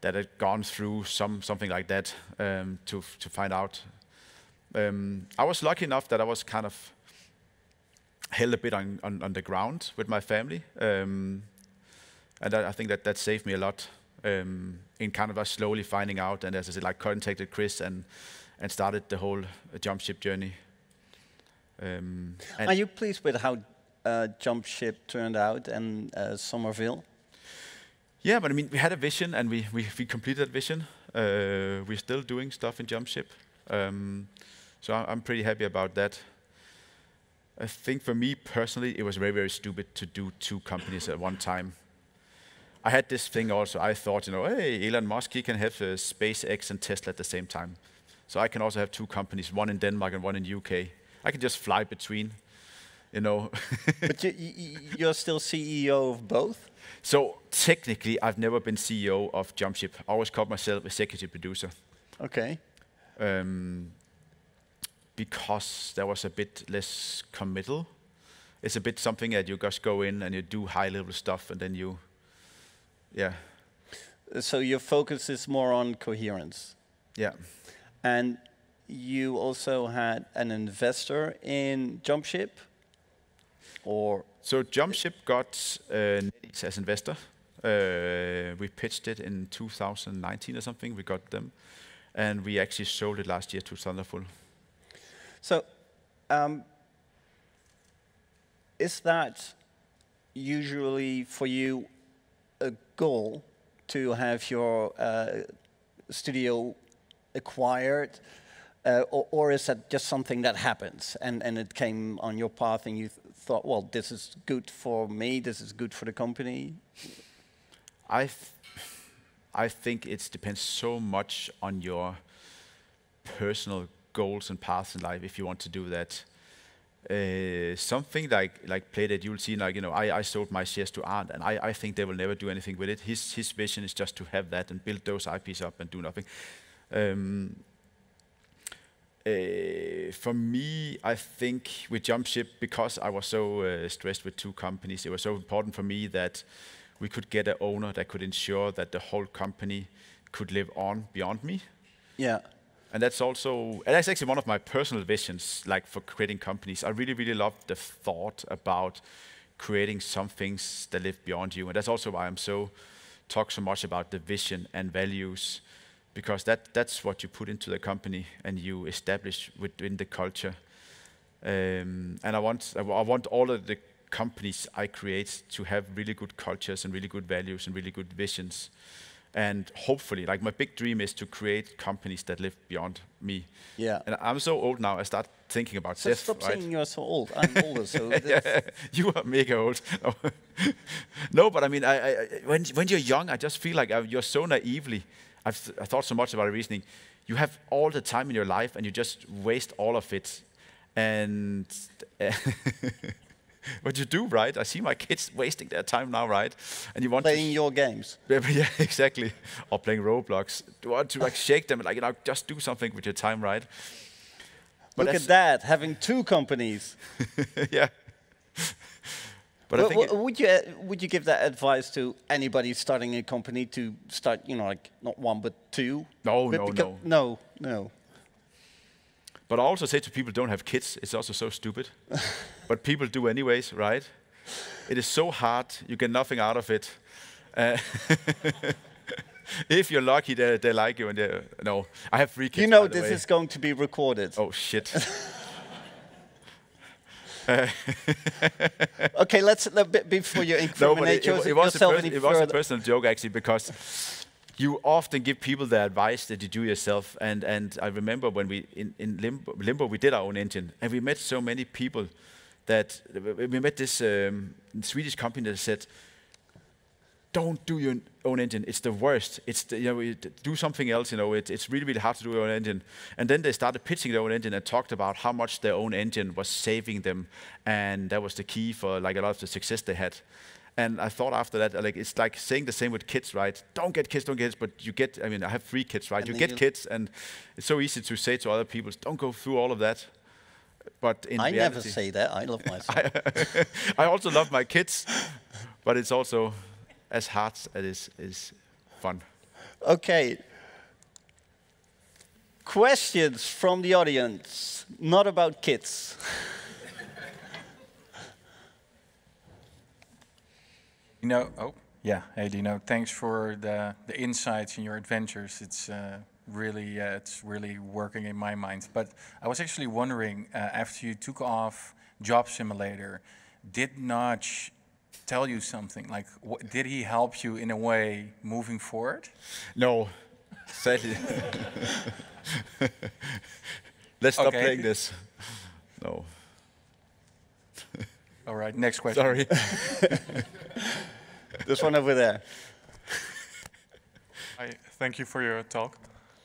that had gone through some something like that um, to to find out. Um, I was lucky enough that I was kind of held a bit on, on, on the ground with my family, um, and I, I think that that saved me a lot um, in kind of us slowly finding out. And as I said, like contacted Chris and and started the whole uh, Jumpship journey. Um, Are you pleased with how uh, Jumpship turned out and uh, Somerville? Yeah, but I mean, we had a vision and we, we, we completed that vision. Uh, we're still doing stuff in Jumpship. Um, so I'm pretty happy about that. I think for me personally, it was very, very stupid to do two companies at one time. I had this thing also. I thought, you know, hey, Elon Musk, he can have uh, SpaceX and Tesla at the same time. So I can also have two companies, one in Denmark and one in UK. I can just fly between, you know. (laughs) but you, you're still CEO of both? So technically, I've never been CEO of Jumpship. I always called myself executive producer. Okay. Um, because there was a bit less committal. It's a bit something that you just go in and you do high level stuff and then you, yeah. So your focus is more on coherence. Yeah. And you also had an investor in Jumpship, or so Jumpship got uh, as investor. Uh, we pitched it in 2019 or something. We got them, and we actually sold it last year to Thunderful. So, um, is that usually for you a goal to have your uh, studio acquired? Uh, or, or, is that just something that happens and, and it came on your path and you th thought, well, this is good for me, this is good for the company? I, I think it depends so much on your personal goals and paths in life if you want to do that. Uh, something like like Playdead, you'll see like you know I, I sold my shares to Arnt and I, I think they will never do anything with it. His his vision is just to have that and build those IPs up and do nothing. Um, uh, for me, I think with Jumpship, because I was so uh, stressed with two companies, it was so important for me that we could get an owner that could ensure that the whole company could live on beyond me. Yeah. And that's also, and that's actually one of my personal visions, like for creating companies. I really, really love the thought about creating some things that live beyond you. And that's also why I'm so, talk so much about the vision and values because that, that's what you put into the company and you establish within the culture. Um, and I want, I want all of the companies I create to have really good cultures and really good values and really good visions. And hopefully, like my big dream is to create companies that live beyond me. Yeah. And I'm so old now, I start thinking about So death. stop right? saying you're so old. (laughs) I'm older, so (laughs) that's- you are mega old. (laughs) no, but I mean, I, I, when, when you're young, I just feel like uh, you're so naively. I've th- I thought so much about reasoning. You have all the time in your life, and you just waste all of it. And (laughs) what you do, right? I see my kids (laughs) wasting their time now, right? And you want playing to your games. (laughs) yeah, exactly. Or playing Roblox. You want to like shake them, and like you know, just do something with your time, right? But Look at that, having two companies. yeah. But I think it- would you uh, would you give that advice to anybody starting a company to start, you know, like not one but two? No, But no, no. no, no. But I also say to people, don't have kids. It's also so stupid. (laughs) but people do anyways, right? It is so hard. You get nothing out of it. Uh, (laughs) if you're lucky, they, they like you. And they no, I have three kids. You know this way. is going to be recorded. Oh shit. (laughs) (laughs) Okay, let's let, be- before you (laughs) incriminate but it, it, it was a yourself it was a personal joke actually because you often give people the advice that you do yourself. And and I remember when we in, in Limbo, Limbo we did our own engine, and we met so many people that we met this um, Swedish company that said, "Don't do your own engine. It's the worst. It's the, you know it- do something else. You know it, it's really really hard to do your own engine." And then they started pitching their own engine and talked about how much their own engine was saving them, and that was the key for like a lot of the success they had. And I thought after that, like it's like saying the same with kids, right? Don't get kids, don't get kids, but you get. I mean, I have three kids, right? And you get kids, and it's so easy to say to other people, "Don't go through all of that." But in I never say that. I love (laughs) myself. I also love my kids, but it's also as hard as it is, is fun. Okay. Questions from the audience, not about kids. You know, oh, yeah. Hey, Dino, thanks for the, the insights in your adventures. It's uh, really, uh, it's really working in my mind. But I was actually wondering, uh, after you took off Job Simulator, did Notch tell you something? Like, wh- did he help you in a way moving forward? No, sadly. (laughs) Let's stop Okay. playing this. No, (laughs) All right, next question. sorry. (laughs) This one over there. I thank you for your talk.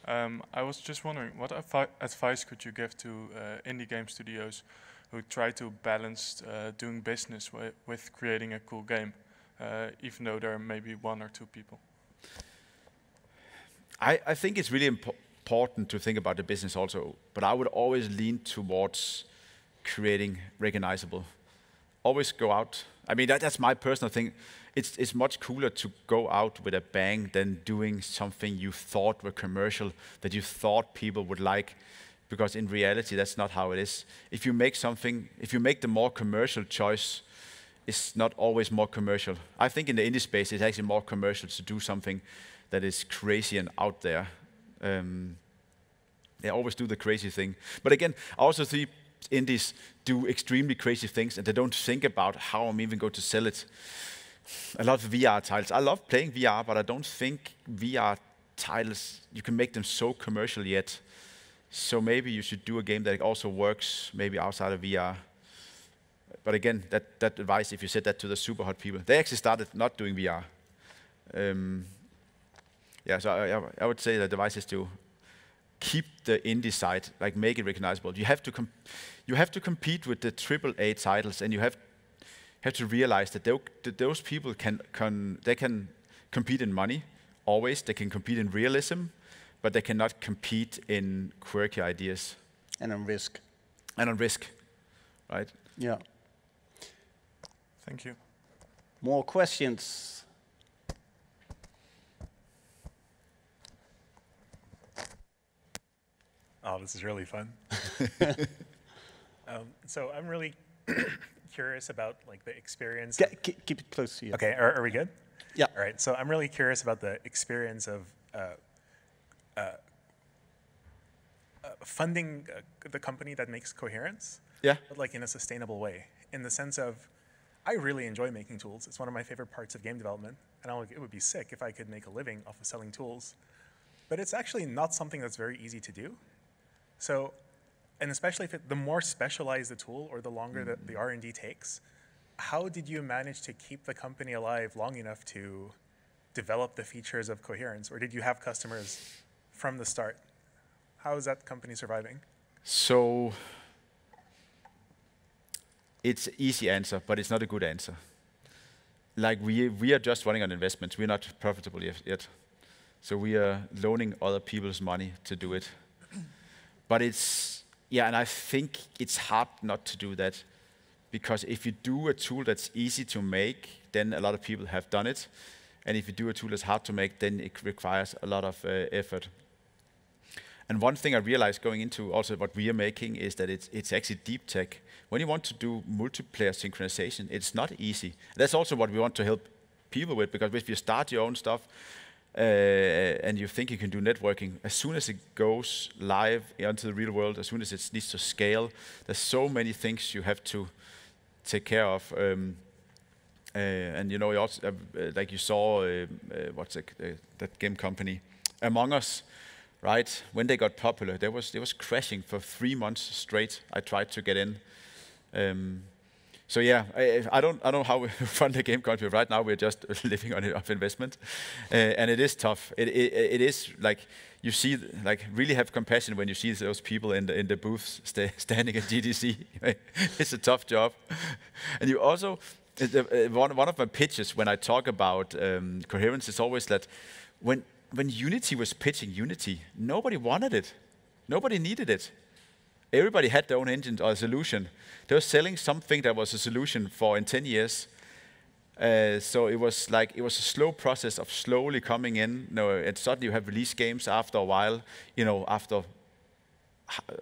Um, I was just wondering, what advi- advice could you give to uh, indie game studios who try to balance uh, doing business wi- with creating a cool game, uh, even though there are maybe one or two people? I, I think it's really impo- important to think about the business also, but I would always lean towards creating recognizable. Always go out. I mean, that, that's my personal thing. It's, it's much cooler to go out with a bang than doing something you thought were commercial, that you thought people would like, because in reality, that's not how it is. If you make something, if you make the more commercial choice, it's not always more commercial. I think in the indie space, it's actually more commercial to do something that is crazy and out there. Um, they always do the crazy thing. But again, I also see indies do extremely crazy things and they don't think about how I'm even going to sell it. A lot of VR titles. I love playing VR, but I don't think VR titles, you can make them so commercial yet. So maybe you should do a game that also works maybe outside of VR. But again, that, that advice, if you said that to the SUPERHOT people, they actually started not doing VR. Um, yeah, so I, I- would say the advice is to keep the indie side, like make it recognizable. You have to, you have to compete with the AAA titles, and you have have to realize that, that those people can, can they can compete in money always. They can compete in realism, but they cannot compete in quirky ideas And on risk. and on risk, right? Yeah. Thank you. More questions? Oh, this is really fun. (laughs) (laughs) um, so I'm really (coughs) curious about like the experience. of- Ge- keep, keep it close to you. okay, are, are we good? Yeah. All right. So I'm really curious about the experience of uh, uh, uh, funding uh, the company that makes coherence, Yeah. but like in a sustainable way. In the sense of, I really enjoy making tools. It's one of my favorite parts of game development. And like, it would be sick if I could make a living off of selling tools. But it's actually not something that's very easy to do. So, and especially if it, the more specialized the tool or the longer mm -hmm. the, the R&D takes, how did you manage to keep the company alive long enough to develop the features of coherence? Or did you have customers from the start? How is that company surviving? So it's easy answer, but it's not a good answer. Like we, we are just running on investments. We're not profitable yet. So we are loaning other people's money to do it. but it's, yeah, and I think it's hard not to do that. Because if you do a tool that's easy to make, then a lot of people have done it. And if you do a tool that's hard to make, then it requires a lot of uh, effort. And one thing I realized going into also what we are making is that it's, it's actually deep tech. When you want to do multiplayer synchronization, it's not easy. That's also what we want to help people with, because if you start your own stuff, uh, and you think you can do networking, as soon as it goes live into the real world, as soon as it needs to scale, there's so many things you have to take care of. Um, uh, and you know, you also, uh, like you saw, uh, uh, what's it, uh, that game company, Among Us, right? When they got popular, there was they was crashing for three months straight. I tried to get in. Um, so yeah, I, I, don't I don't know how (laughs) we fund the game company. Right now, we're just (laughs) living on it of investment, uh, and it is tough. It, it, it is like you see like really have compassion when you see those people in the in the booths sta (laughs) standing at GDC. it's a tough job, and you also uh, one one of my pitches when I talk about um, coherence is always that when when Unity was pitching Unity, nobody wanted it. Nobody needed it. Everybody had their own engine or solution. They were selling something that was a solution for in 10 years. Uh, so it was like it was a slow process of slowly coming in. You know, and suddenly you have release games after a while. You know, after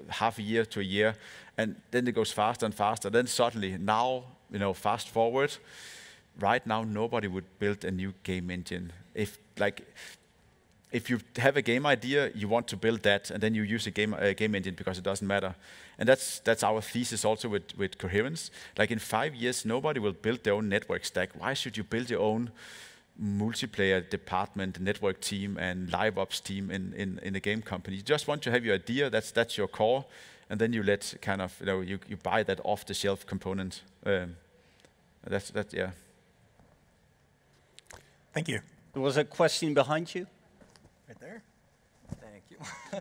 half a year to a year, and then it goes faster and faster. Then suddenly, now you know, fast forward. Right now, nobody would build a new game engine. If like if you have a game idea, you want to build that, and then you use a game, a game engine because it doesn't matter. And that's, that's our thesis also with, with coherence. Like in five years, nobody will build their own network stack. Why should you build your own multiplayer department, network team, and live ops team in, in, in a game company? You just want to have your idea, that's, that's your core, and then you let kind of, you know, you, you buy that off the shelf component. Um, that's, that, yeah. Thank you. There was a question behind you. Right there. Thank you. (laughs)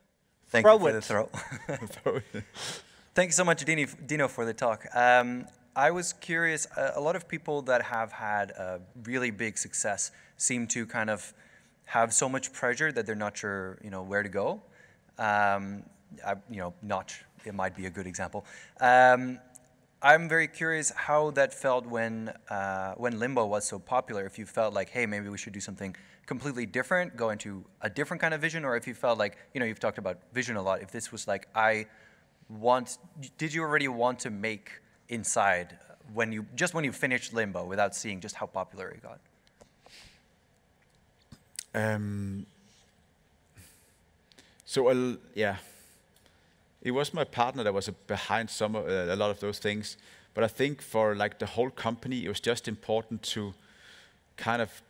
Thank throw you for it. the throw. (laughs) Thank you so much, Dino, for the talk. Um, I was curious, uh, a lot of people that have had a really big success seem to kind of have so much pressure that they're not sure, you know, where to go. Um, I, you know, Notch, it might be a good example. Um, I'm very curious how that felt when, uh, when Limbo was so popular. If you felt like, hey, maybe we should do something completely different, go into a different kind of vision, or if you felt like, you know, you've talked about vision a lot, if this was like, I want, did you already want to make inside when you, just when you finished Limbo without seeing just how popular it got? Um, so, yeah, it was my partner that was behind some of, uh, a lot of those things. But I think for like the whole company, it was just important to kind of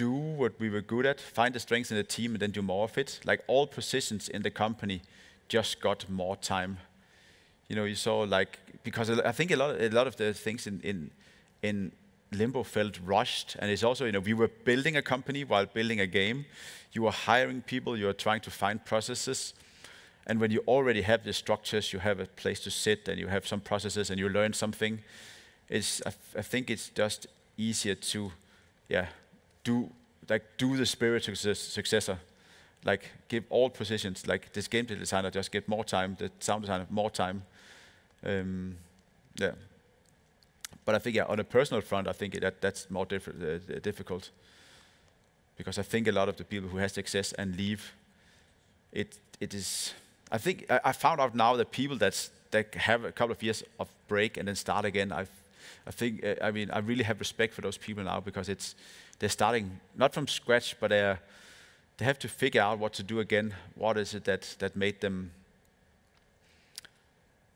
do what we were good at, find the strengths in the team, and then do more of it. Like all positions in the company just got more time. You know, you saw like because I think a lot of, a lot of the things in in in Limbo felt rushed, and it's also you know we were building a company while building a game. You were hiring people, you were trying to find processes, and when you already have the structures, you have a place to sit, and you have some processes, and you learn something. It's I, I think it's just easier to, yeah, do like do the spiritual successor. Like give all positions like this game designer just get more time the sound designer more time. Um, yeah. But I think yeah on a personal front I think that that's more diff uh, difficult. Because I think a lot of the people who have success and leave it it is I think I, I found out now that people that's that have a couple of years of break and then start again I I think uh, I mean I really have respect for those people now because it's they're starting not from scratch, but they they have to figure out what to do again. What is it that that made them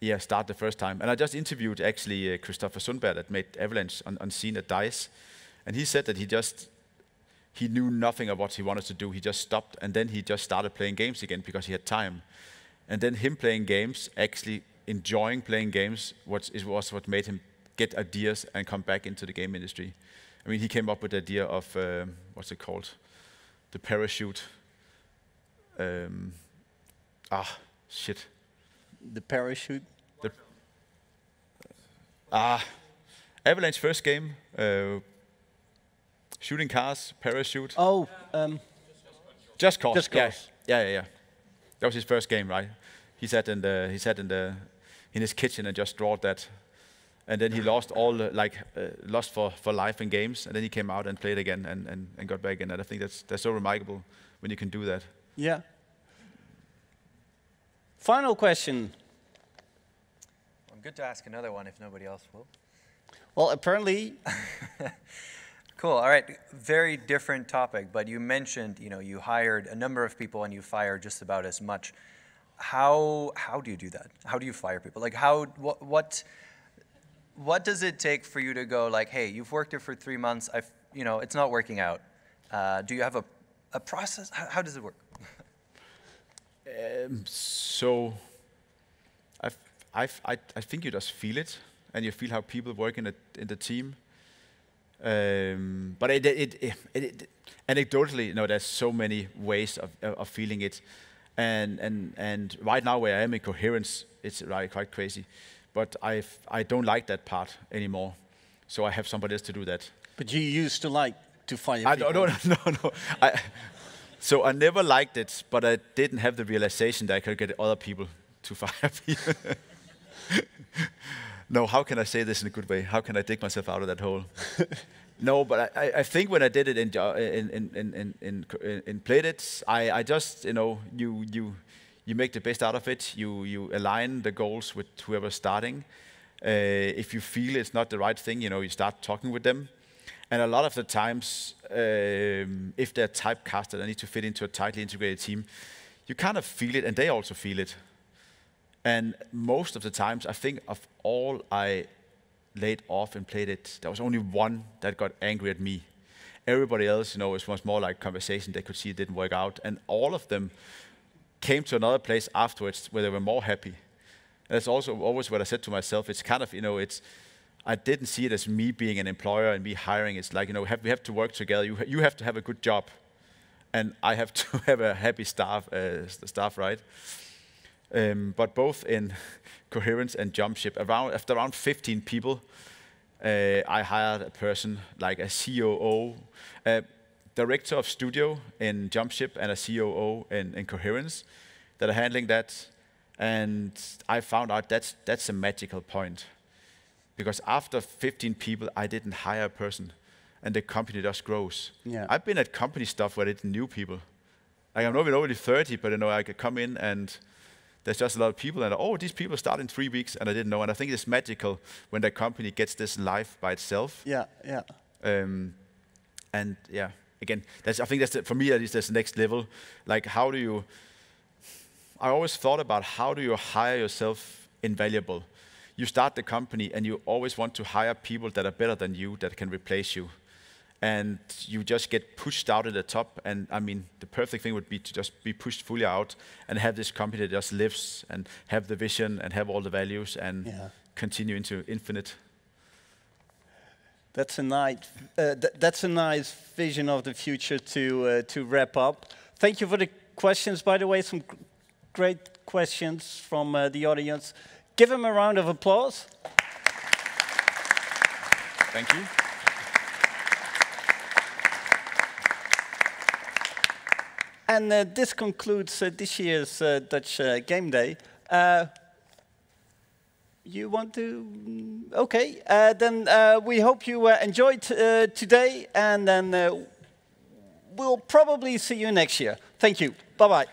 yeah, start the first time. And I just interviewed actually uh, Christofer Sundberg that made Avalanche on, on scene at DICE, and he said that he just he knew nothing of what he wanted to do. He just stopped, and then he just started playing games again because he had time. And then him playing games, actually enjoying playing games, was, was what made him get ideas and come back into the game industry. I mean, he came up with the idea of um, what's it called, the parachute. Um, ah, shit. The parachute. The ah, Avalanche first game. Uh, shooting cars, parachute. Oh, um, just cause. Just cause. Yeah, yeah, yeah. That was his first game, right? He sat in the he sat in the in his kitchen and just drawed that, and then he lost all the, like uh, lost for for life in games, and then he came out and played again and, and, and got back again. And I think that's that's so remarkable when you can do that. Yeah. Final question. I'm good to ask another one if nobody else will. Well, apparently (laughs) Cool. All right. Very different topic, but you mentioned, you know, you hired a number of people and you fired just about as much. How how do you do that? How do you fire people? Like how what what what does it take for you to go like, hey, you've worked here for three months. I've you know, it's not working out. Uh, do you have a a process? How, how does it work? um, so, I've, I've, I I think you just feel it, and you feel how people work in the in the team. Um, but it, it, it, it, anecdotally, you know, there's so many ways of, of feeling it, and and and right now where I am in coherence, it's right, quite crazy. But I I don't like that part anymore, so I have somebody else to do that. But you used to like to fire I, people. no, (laughs) no, no, no. I, so I never liked it, but I didn't have the realization that I could get other people to (laughs) fire people. no, how can I say this in a good way? How can I dig myself out of that hole? (laughs) no, but I, I think when I did it in in in in in, in, in Playdead, I, I just you know you you you make the best out of it. You you align the goals with whoever's starting. Uh, if you feel it's not the right thing, you know you start talking with them. And a lot of the times, um, if they're typecasted and need to fit into a tightly integrated team, you kind of feel it, and they also feel it. And most of the times, I think of all I laid off and Playdead, there was only one that got angry at me. Everybody else, you know, it was more like conversation. They could see it didn't work out, and all of them came to another place afterwards where they were more happy. That's also always what I said to myself. It's kind of, you know, it's I didn't see it as me being an employer and me hiring. It's like, you know, have, we have to work together. You, you have to have a good job, and I have to (laughs) have a happy staff, uh, staff, right? Um, but both in (laughs) Coherence and Jumpship, around, after around 15 people, uh, I hired a person like a COO, a director of studio in Jumpship, and a COO in, in Coherence that are handling that. And I found out that's, that's a magical point. Because after 15 people, I didn't hire a person, and the company just grows. Yeah. I've been at company stuff where I didn't knew people. Like I'm not even already 30, but you know I could come in and there's just a lot of people and oh these people start in three weeks and I didn't know and I think it's magical when the company gets this life by itself. Yeah, yeah. Um, and yeah, again, that's I think that's the, for me at least that's the next level. Like how do you? I always thought about how do you hire yourself invaluable. You start the company and you always want to hire people that are better than you that can replace you and you just get pushed out at the top. And I mean, the perfect thing would be to just be pushed fully out and have this company that just lives and have the vision and have all the values and Yeah. continue into infinite. That's a nice. Uh, th- that's a nice vision of the future to uh, to wrap up. Thank you for the questions. By the way, some great questions from uh, the audience. Give them a round of applause. Thank you. And uh, this concludes uh, this year's uh, Dutch uh, Game Day. You want to? mm, Okay, uh, then uh, we hope you uh, enjoyed uh, today, and then uh, we'll probably see you next year. Thank you. Bye bye.